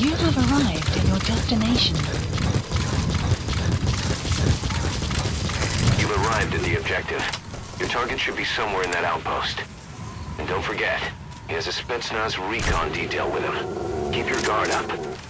You have arrived at your destination. You've arrived at the objective. Your target should be somewhere in that outpost. And don't forget, he has a Spetsnaz recon detail with him. Keep your guard up.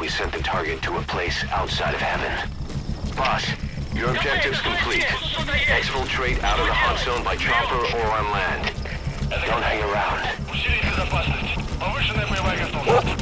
we sent the target to a place outside of heaven. Boss, your objective's complete. Exfiltrate out of the hot zone by chopper or on land. Don't hang around. Усилить безопасность. Повышенная боевая готовность.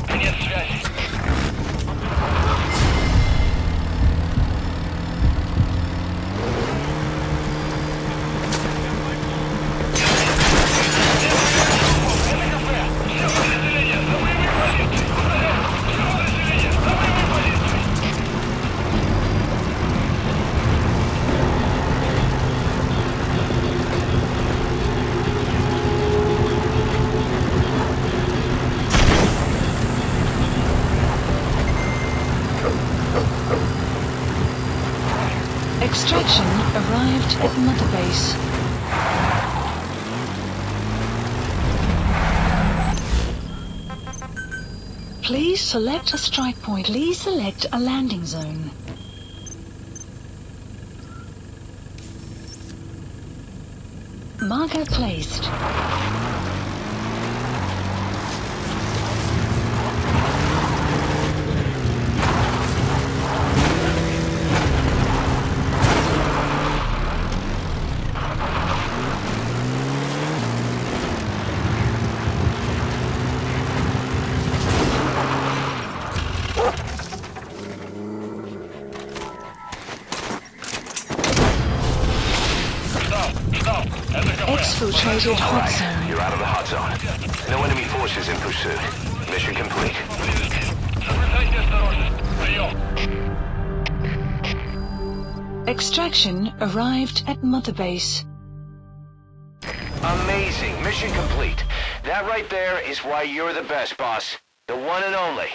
Extraction arrived at Mother Base. Please select a strike point. Please select a landing zone. Marker placed. Missile hot zone. You're out of the hot zone. No enemy forces in pursuit. Mission complete. Extraction arrived at Mother Base. Amazing. Mission complete. That right there is why you're the best, boss. The one and only.